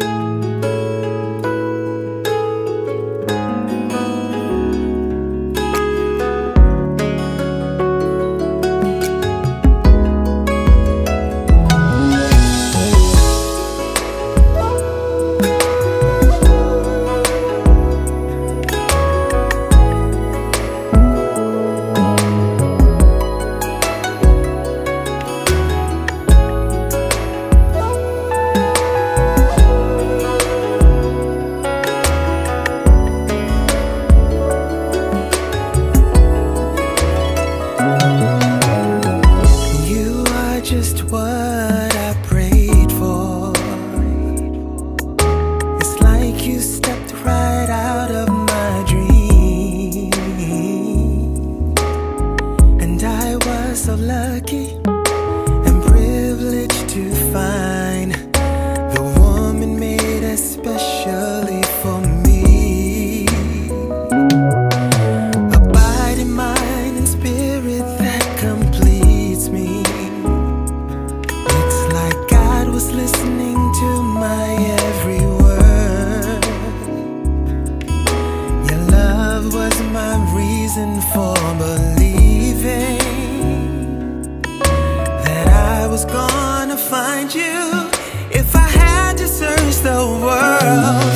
You So lucky and privileged to find the woman made especially for me. Abide in mind and spirit that completes me. It's like God was listening to my every word. Your love was my reason for believing find you if I had to search the world.